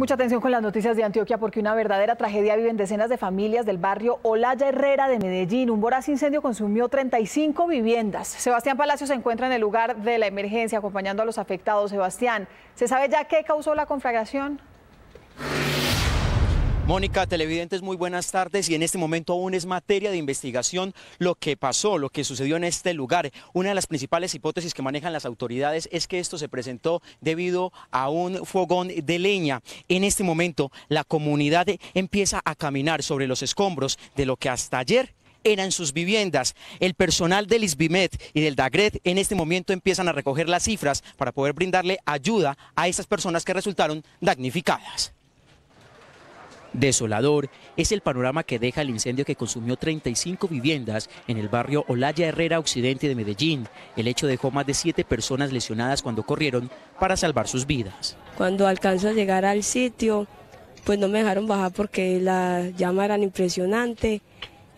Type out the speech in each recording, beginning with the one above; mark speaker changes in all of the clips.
Speaker 1: Mucha atención con las noticias de Antioquia porque una verdadera tragedia viven decenas de familias del barrio Olaya Herrera de Medellín. Un voraz incendio consumió 35 viviendas. Sebastián Palacio se encuentra en el lugar de la emergencia acompañando a los afectados. Sebastián, ¿se sabe ya qué causó la conflagración?
Speaker 2: Mónica, televidentes, muy buenas tardes y en este momento aún es materia de investigación lo que pasó, lo que sucedió en este lugar. Una de las principales hipótesis que manejan las autoridades es que esto se presentó debido a un fogón de leña. En este momento la comunidad empieza a caminar sobre los escombros de lo que hasta ayer eran sus viviendas. El personal del ISBIMET y del DAGRET en este momento empiezan a recoger las cifras para poder brindarle ayuda a esas personas que resultaron damnificadas. Desolador es el panorama que deja el incendio que consumió 35 viviendas en el barrio Olaya Herrera Occidente de Medellín. El hecho dejó más de siete personas lesionadas cuando corrieron para salvar sus vidas.
Speaker 3: Cuando alcanzo a llegar al sitio, pues no me dejaron bajar porque las llamas eran impresionantes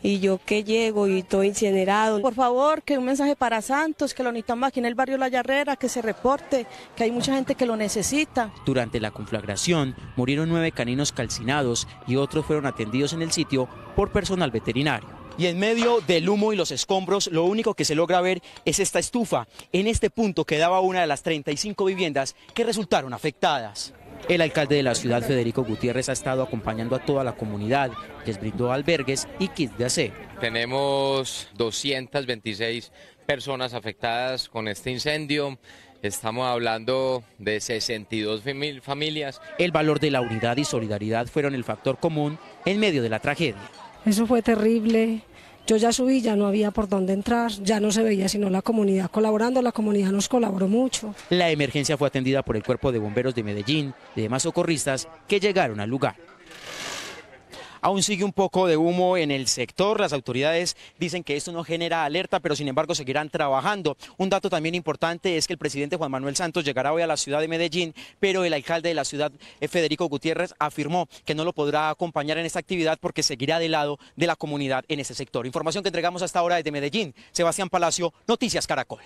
Speaker 3: y yo que llego y todo incinerado.
Speaker 4: Por favor, que un mensaje para Santos, que lo necesitamos aquí en el barrio La Yarrera, que se reporte, que hay mucha gente que lo necesita.
Speaker 2: Durante la conflagración murieron nueve caninos calcinados y otros fueron atendidos en el sitio por personal veterinario. Y en medio del humo y los escombros, lo único que se logra ver es esta estufa. En este punto quedaba una de las 35 viviendas que resultaron afectadas. El alcalde de la ciudad, Federico Gutiérrez, ha estado acompañando a toda la comunidad, les brindó albergues y kits de aseo.
Speaker 5: Tenemos 226 personas afectadas con este incendio. Estamos hablando de 62 familias.
Speaker 2: El valor de la unidad y solidaridad fueron el factor común en medio de la tragedia.
Speaker 6: Eso fue terrible, yo ya subí, ya no había por dónde entrar, ya no se veía sino la comunidad colaborando, la comunidad nos colaboró mucho.
Speaker 2: La emergencia fue atendida por el Cuerpo de Bomberos de Medellín y demás socorristas que llegaron al lugar. Aún sigue un poco de humo en el sector. Las autoridades dicen que esto no genera alerta, pero sin embargo seguirán trabajando. Un dato también importante es que el presidente Juan Manuel Santos llegará hoy a la ciudad de Medellín, pero el alcalde de la ciudad, eh, Federico Gutiérrez, afirmó que no lo podrá acompañar en esta actividad porque seguirá del lado de la comunidad en ese sector. Información que entregamos hasta ahora desde Medellín. Sebastián Palacio, Noticias Caracol.